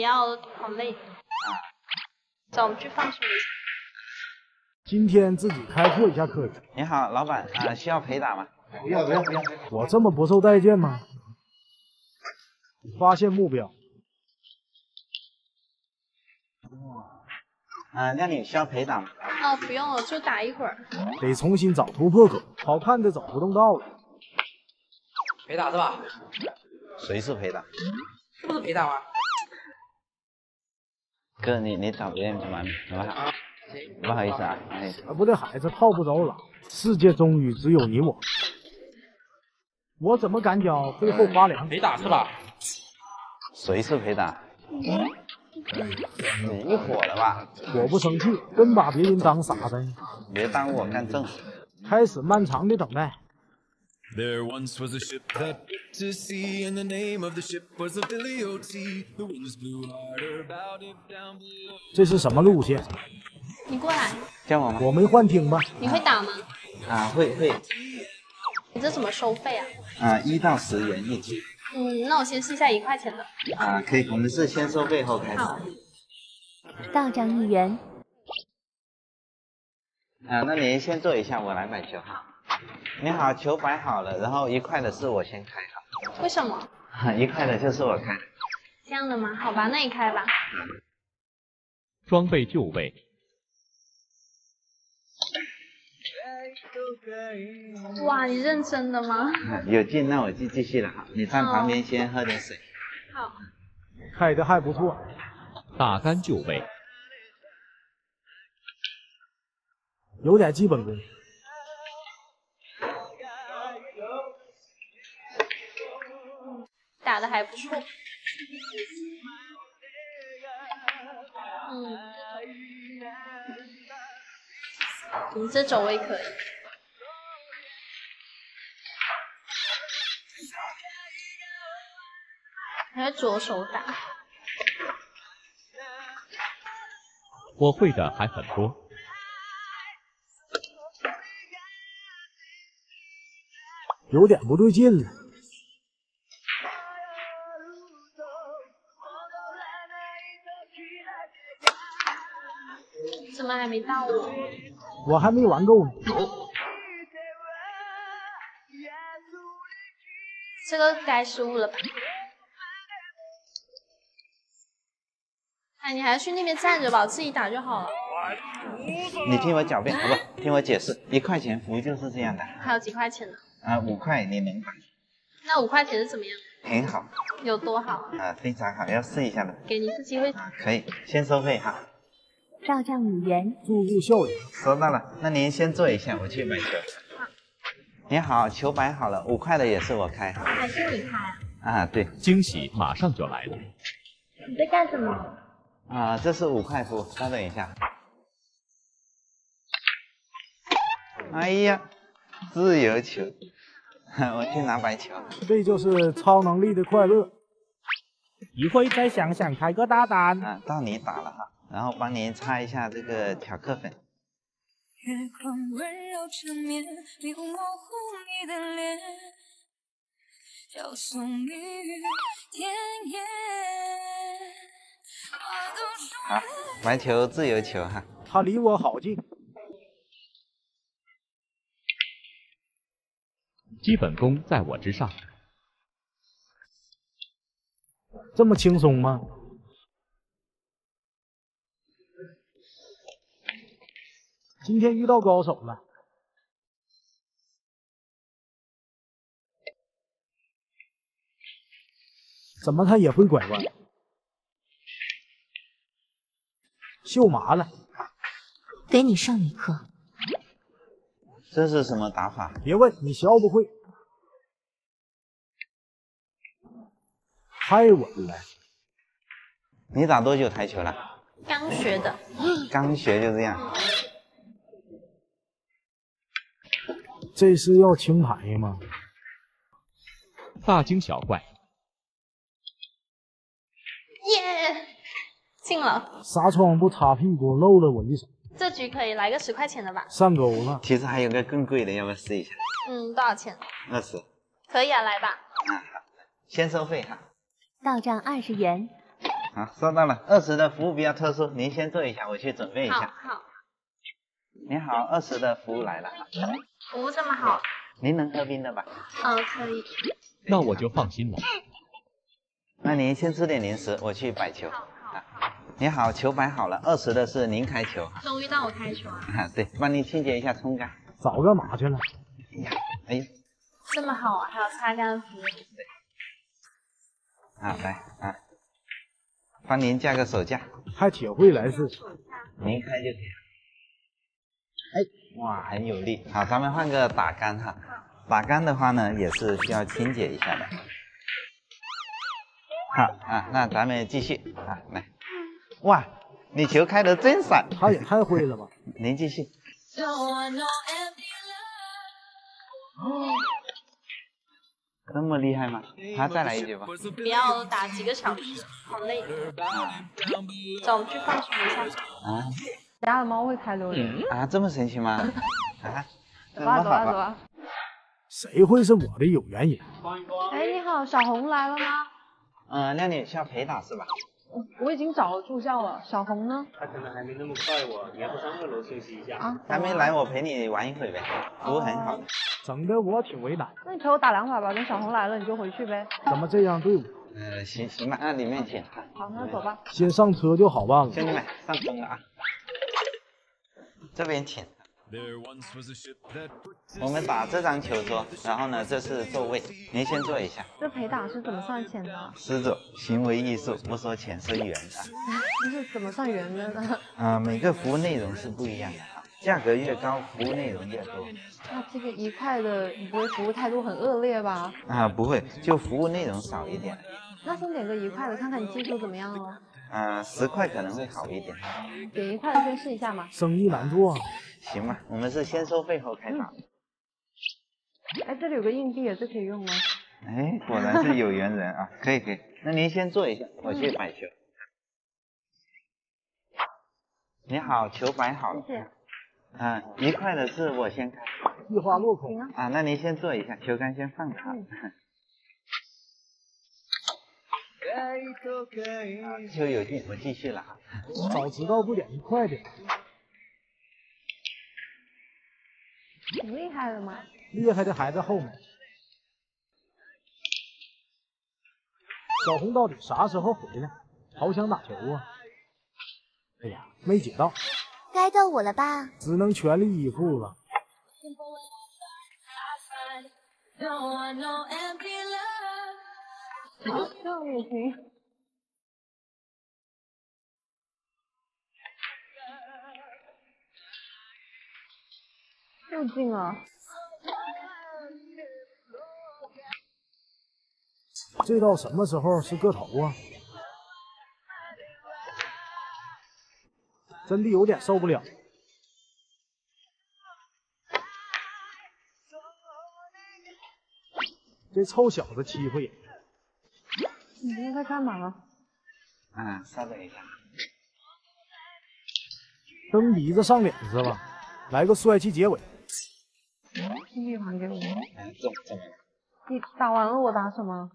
不要，好累。走，我们去放松一下。今天自己开拓一下客源。你好，老板啊，需要陪打吗？不要不要不要！我这么不受待见吗？发现目标。啊，那你需要陪打吗？哦，不用了，就打一会儿。得重新找突破口，好看的找不动道了。陪打是吧？谁是陪打？是不是陪打吗？哥，你你找别人去玩好不好？不好意思啊，不好意思。啊，不对，孩子套不着了。世界终于只有你我。我怎么感觉背后发凉？陪打是吧？谁是陪打？你火了吧？我不生气，真把别人当傻子。别耽误我干正事。开始漫长的等待。There once was a ship that put to sea, and the name of the ship was the Billy O.T. The winds blew harder about it down below. 这是什么路线？你过来，叫我吗？我没幻听吧？你会打吗？啊，会会你这怎么收费啊？啊，一到十元一局嗯，那我先试一下一块钱的。啊，可以。我们是先收费后开始。到账一元，啊，那您先坐一下，我来买球哈。你好，球摆好了，然后一块的是我先开为什么？一块的就是我开。这样的吗？好吧，那你开吧。装备就位，哇，你认真的吗？啊 有劲，那我就继续了哈。你站旁边先喝点水。好，开的还不错。打杆就位，有点基本功。打的还不错。嗯，你这走位可以。还是左手打，我会的还很多。有点不对劲了。没到我？我还没玩够呢。这个该失误了吧？哎，你还是去那边站着吧，我自己打就好了。你听我狡辩，好不？听我解释，一块钱服就是这样的。还有几块钱呢？啊，五块你能打，那五块钱是怎么样？很好有多好？啊，非常好，要试一下的。给你一次机会。啊，可以，先收费哈。到账五元，注入效应。收到了，那您先坐一下，我去买球。你好，球摆好了，五块的也是我开。还是你开啊？啊，对，惊喜马上就来了。你在干什么？啊，这是五块夫，稍等一下。哎呀，自由球，我去拿白球。这就是超能力的快乐。一会再想想开个大单。啊，到你打了哈，然后帮您擦一下这个巧克粉。月光温柔缠绵，迷雾模糊你的脸，要送你于田野。花都说好，白球自由球哈。他离我好近。基本功在我之上，这么轻松吗？今天遇到高手了。怎么他也会拐弯？秀麻了，给你上一课。这是什么打法？别问，你学不会。太稳了。你打多久台球了？刚学的。刚学就这样。这是要清牌吗？大惊小怪。耶，进了。纱窗不擦屁股，漏了我一手。这局可以来个十块钱的吧？上钩了。其实还有个更贵的，要不要试一下？嗯，多少钱？二十。可以啊，来吧。啊，好，先收费哈。到账二十元。好，收到了。二十的服务比较特殊，您先坐一下，我去准备一好下。好，你好，二十的服务来了。服务这么好，您能喝冰的吧？嗯，可以。那我就放心了。那您先吃点零食，我去摆球。好好啊你好，球摆好了，二十的是您开球。终于到我开球了，啊，对，帮您清洁一下冲干。早干嘛去了？哎呀，哎呀，这么好啊，还有擦干服务。好来啊，帮您架个手架，还挺会来事。您开就可以了。哎，哇，很有力。好，咱们换个打杆哈。打杆的话呢，也是需要清洁一下的。好啊，那咱们继续啊，来。哇，你球开得真闪。他也太会了吧！您继续。这么厉害吗？他再来一局吧。不要打几个小时，好累。走，我们去放松一下。啊家的猫会开榴莲。啊，这么神奇吗？啊，走吧，那走吧，走吧。谁会是我的有缘人？哎，你好，小红来了吗？嗯，那你需要陪打是吧？我已经找了助教了，小红呢？他可能还没那么快我，你要不上二楼休息一下？啊，还没来，我陪你玩一会呗，服务很好。整的我挺为难。那你陪我打两把吧，等小红来了你就回去呗。怎么这样对我？呃，行行吧，那里面请。好，那走吧。先上车就好办了。兄弟们，上车了啊！这边请。我们打这张球桌，然后呢，这是座位，您先坐一下。这陪打是怎么算钱的？施主，行为艺术，不说钱，说缘啊。这是怎么算圆的呢？啊、每个服务内容是不一样的啊，价格越高，服务内容越多。那这个一块的，你不会服务态度很恶劣吧？啊，不会，就服务内容少一点。那先点个一块的，看看你技术怎么样了。啊，十块可能会好一点。点一块的先试一下嘛。生意难做。行吧，我们是先收费后开打。哎，这里有个硬币，这可以用吗？哎，果然是有缘人啊，可以可以。那您先坐一下，我去摆球。你好，球摆好了。谢谢。啊，一块的是我先开。计划落空。行啊。啊，那您先坐一下，球杆先放好。嗯 球有进，我继续了啊。早知道不点一块的，挺厉害的嘛。厉害的还在后面。小红到底啥时候回来？好想打球啊！哎呀，没接到，该到我了吧？只能全力以赴了。也行。又进了，这到什么时候是个头啊？真的有点受不了。这臭小子欺负人，你今天在干嘛？嗯，稍等一下。蹬鼻子上脸是吧？来个帅气结尾。硬币还给我。哎，怎怎么了？你打完了，我打什么？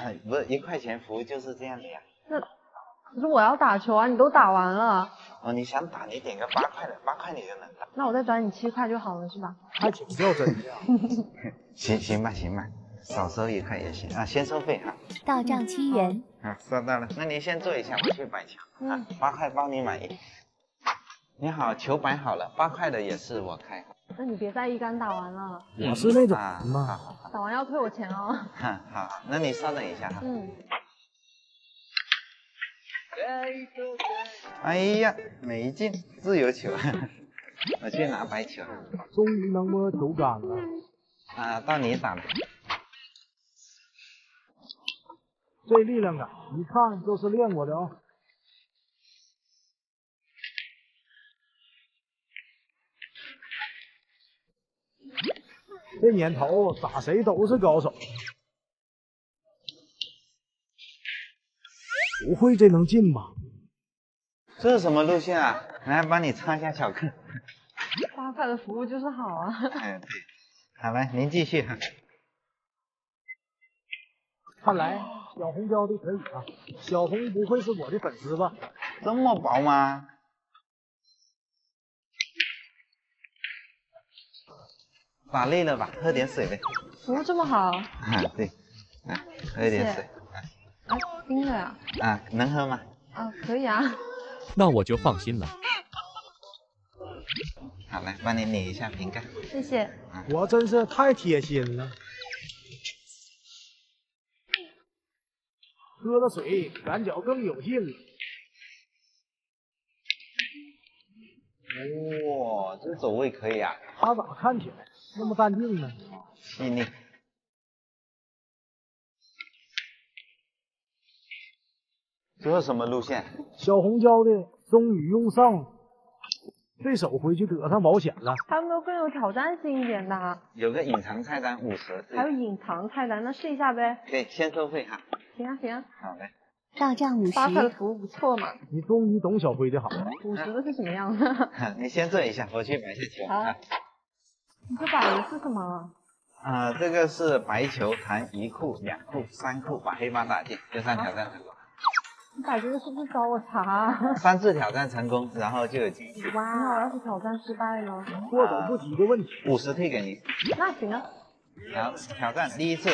哎，不是一块钱服务就是这样的呀。那可是我要打球啊！你都打完了，哦，你想打你点个八块的，八块你就能打。那我再转你七块就好了，是吧？还挺较真的呀。行行吧行吧，少收一块也行啊，先收费哈。到账七元。啊，收到了，那您先坐一下，我去摆球。啊，八块包你满意。你好，球摆好了，八块的也是我开。那你别在一杆打完了，我是那种啊，好，打完要退我钱哦。哈好，那你稍等一下哈。嗯，哎呀，没进，自由球，我去拿白球。终于能摸球杆了。啊，到你打了。这力量感一看就是练过的啊、这年头打谁都是高手，不会这能进吧？这是什么路线啊？来帮你擦一下巧克力。八块的服务就是好啊。哎，对，好来，您继续哈。看来小红椒的可以啊，小红不会是我的粉丝吧？这么薄吗？打累了吧？喝点水呗。服务这么好，啊，对，啊，喝一点水。啊，冰的呀？啊，能喝吗？啊，可以啊。那我就放心了。好，来帮你拧一下瓶盖。谢谢。我真是太贴心了。喝了水，感觉更有劲了。哇，这走位可以啊，他咋看起来那么淡定呢？细腻。这什么路线？小红椒的终于用上了，这手回去得上保险了。还有没有更有挑战性一点的？有个隐藏菜单五十，还有隐藏菜单，那试一下呗。对先收费哈。行啊行啊。好嘞。到账五十。八块的服务不错嘛。你终于懂小辉的好了。五十的是什么样的？你先坐一下，我去买些球。好。你这摆的是什么？啊、呃，这个是白球弹一库、两库、三库，把黑方打进，就算挑战成功。你摆这个是不是找我茬？三次挑战成功，然后就有惊喜。哇，那我要是挑战失败呢？过手不及的问题。五十退给你。那行啊。好，挑战第一次。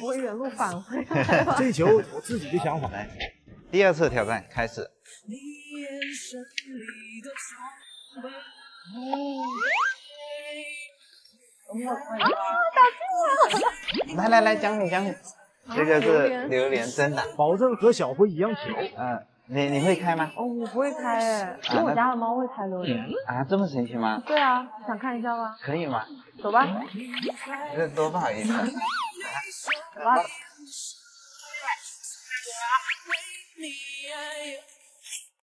不会原路返回。这球我自己的想法。来，第二次挑战开始。啊！打进了！来来来，奖品奖品，这个是榴莲真的，保证和小辉一样甜。嗯，你你会开吗？哦，我不会开哎，因为我家的猫会开榴莲。啊，这么神奇吗？对啊，想看一下吗？可以吗？走吧。这多不好意思。走吧。